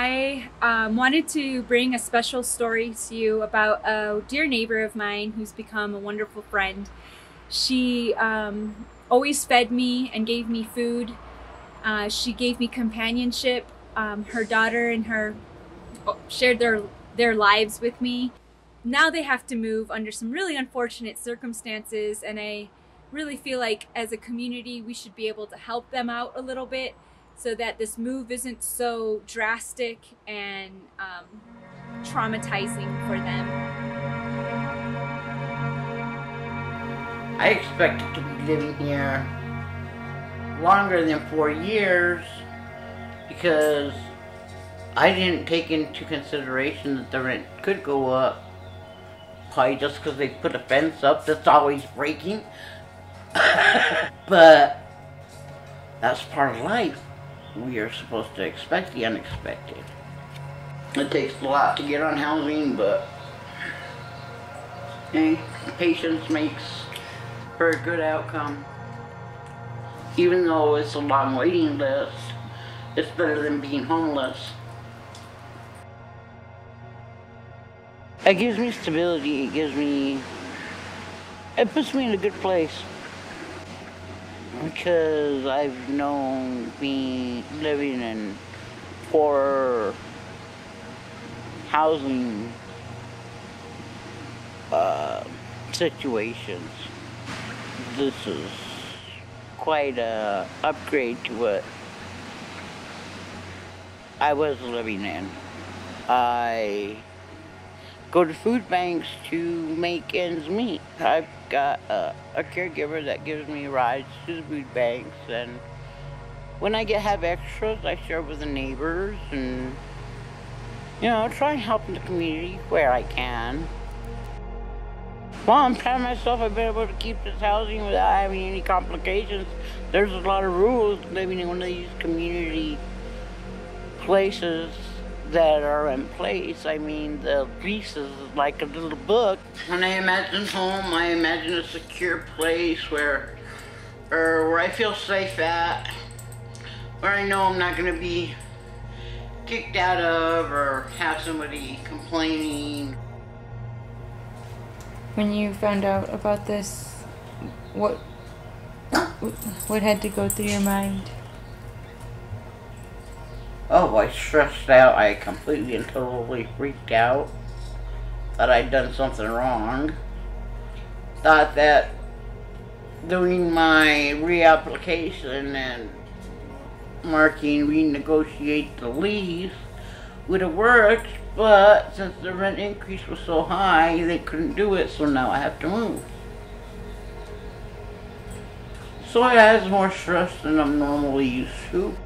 I um, wanted to bring a special story to you about a dear neighbor of mine who's become a wonderful friend. She um, always fed me and gave me food. Uh, she gave me companionship. Um, her daughter and her oh, shared their their lives with me. Now they have to move under some really unfortunate circumstances, and I really feel like as a community we should be able to help them out a little bit so that this move isn't so drastic and um, traumatizing for them. I expected to be living here longer than four years because I didn't take into consideration that the rent could go up. Probably just because they put a fence up that's always breaking. but that's part of life we are supposed to expect the unexpected. It takes a lot to get on housing, but hey, patience makes for a good outcome. Even though it's a long waiting list, it's better than being homeless. It gives me stability, it gives me, it puts me in a good place because I've known me living in poor housing uh, situations. This is quite a upgrade to what I was living in. I go to food banks to make ends meet. I've got a, a, caregiver that gives me rides to the food banks, and when I get have extras, I share with the neighbors, and you know, try and help the community where I can. Well, I'm proud of myself. I've been able to keep this housing without having any complications. There's a lot of rules living in one of these community places that are in place. I mean, the lease is like a little book. When I imagine home, I imagine a secure place where, or where I feel safe at, where I know I'm not going to be kicked out of or have somebody complaining. When you found out about this, what what had to go through your mind? Oh, I stressed out. I completely and totally freaked out. Thought I'd done something wrong. Thought that doing my reapplication and marking renegotiate the lease would have worked, but since the rent increase was so high, they couldn't do it, so now I have to move. So it adds more stress than I'm normally used to.